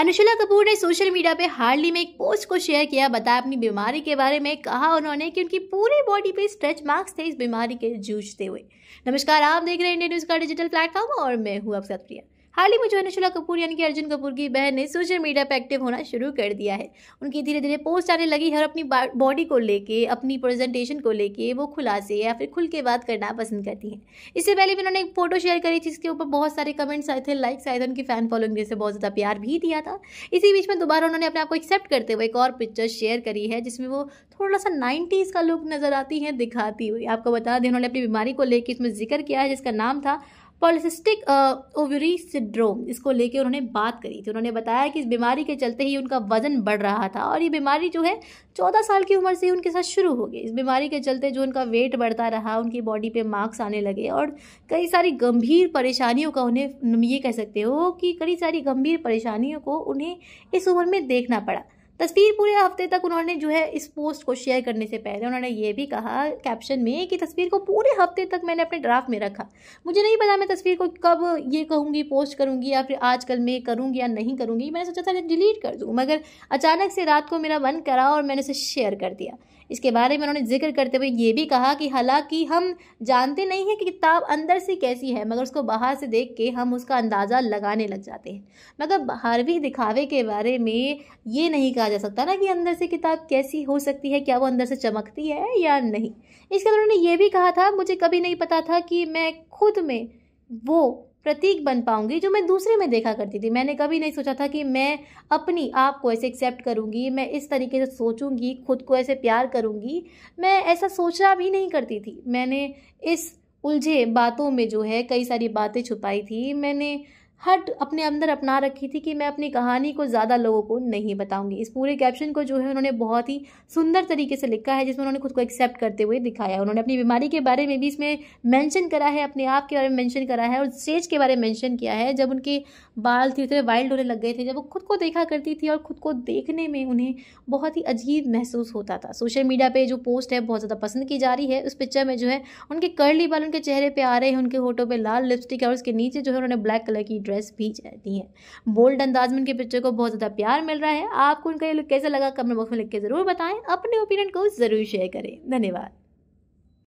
अनुशला कपूर ने social media पे हाल ही में एक पोस्ट को शेयर किया, बताया अपनी बीमारी के बारे में, कहा उन्होंने कि उनकी पूरी बॉडी पे स्ट्रेच मार्क्स थे इस बीमारी के जूझते हुए। नमस्कार, आप देख रहे हैं इंडियन न्यूज़ का डिजिटल प्लेटफॉर्म और मैं हूँ आपके साथ प्रिया। हाल ही में जो अनुशला कपूर यानी कि अर्जुन कपूर की बहन ने सोशल मीडिया पर एक्टिव होना शुरू कर दिया है। उनकी धीरे धीरे पोस्ट आने लगी है और अपनी बॉडी को लेके, अपनी प्रेजेंटेशन को लेके वो खुलासे या फिर खुल के बात करना पसंद करती हैं। इससे पहले भी उन्होंने एक फ़ोटो शेयर करी जिसके ऊपर बहुत सारे कमेंट्स आए थे लाइक्स आए थे, उनकी फ़ैन फॉलोइंग जैसे बहुत ज़्यादा प्यार भी दिया था। इसी बीच में दोबारा उन्होंने अपने आप को एक्सेप्ट करते हुए एक और पिक्चर शेयर करी है, जिसमें वो थोड़ा सा नाइन्टीज़ का लुक नज़र आती है, दिखाती हुई। आपको बता दें, उन्होंने अपनी बीमारी को लेकर इसमें ज़िक्र किया है, जिसका नाम था पॉलिसिस्टिक ओवरी सिड्रोम, इसको लेके उन्होंने बात करी थी। उन्होंने बताया कि इस बीमारी के चलते ही उनका वज़न बढ़ रहा था और ये बीमारी जो है चौदह साल की उम्र से ही उनके साथ शुरू हो गई। इस बीमारी के चलते जो उनका वेट बढ़ता रहा, उनकी बॉडी पे मार्क्स आने लगे और कई सारी गंभीर परेशानियों का उन्हें, ये कह सकते हो कि कई सारी गंभीर परेशानियों को उन्हें इस उम्र में देखना पड़ा। तस्वीर पूरे हफ़्ते तक उन्होंने जो है इस पोस्ट को शेयर करने से पहले उन्होंने ये भी कहा कैप्शन में कि तस्वीर को पूरे हफ़्ते तक मैंने अपने ड्राफ्ट में रखा। मुझे नहीं पता मैं तस्वीर को कब ये कहूँगी पोस्ट करूँगी या फिर आजकल मैं करूँगी या नहीं करूँगी। मैंने सोचा था डिलीट कर दूँ, मगर अचानक से रात को मेरा मन करा और मैंने उसे शेयर कर दिया। इसके बारे में उन्होंने ज़िक्र करते हुए ये भी कहा कि हालाँकि हम जानते नहीं हैं कि किताब अंदर से कैसी है, मगर उसको बाहर से देख के हम उसका अंदाज़ा लगाने लग जाते हैं। मगर बाहरवी दिखावे के बारे में ये नहीं कहा जा सकता है ना कि अंदर से किताब कैसी हो सकती है, क्या वो अंदर से चमकती है या नहीं। इसके उन्होंने ये भी कहा था, मुझे कभी नहीं पता था कि मैं खुद में वो प्रतीक बन पाऊँगी जो मैं दूसरे में देखा करती थी। मैंने कभी नहीं सोचा था कि मैं अपनी आप को ऐसे एक्सेप्ट करूँगी, मैं इस तरीके से सोचूँगी, खुद को ऐसे प्यार करूँगी। मैं ऐसा सोचना भी नहीं करती थी। मैंने इस उलझे बातों में जो है कई सारी बातें छुपाई थी। मैंने हट अपने अंदर अपना रखी थी कि मैं अपनी कहानी को ज़्यादा लोगों को नहीं बताऊँगी। इस पूरे कैप्शन को जो है उन्होंने बहुत ही सुंदर तरीके से लिखा है, जिसमें उन्होंने खुद को एक्सेप्ट करते हुए दिखाया है। उन्होंने अपनी बीमारी के बारे में भी इसमें मेंशन करा है, अपने आप के बारे में मैंशन करा है और स्टेज के बारे में मैंशन किया है। जब उनके बाल धीरे धीरे वाइल्ड होने लग गए थे, जब वो खुद को देखा करती थी और खुद को देखने में उन्हें बहुत ही अजीब महसूस होता था। सोशल मीडिया पर जो पोस्ट है बहुत ज़्यादा पसंद की जा रही है। उस पिक्चर में जो है, उनके कर्ली बाल उनके चेहरे पर आ रहे हैं, उनके होटों पर लाल लिपस्टिक और उसके नीचे जो है उन्होंने ब्लैक कलर की ड्रेस भी जाती हैं। बोल्ड अंदाज में उनके पिक्चर को बहुत ज़्यादा प्यार मिल रहा है। आपको उनका ये लुक कैसा लगा? कमेंट बॉक्स में लिख के ज़रूर बताएँ। अपने ओपिनियन को ज़रूर शेयर करें। धन्यवाद।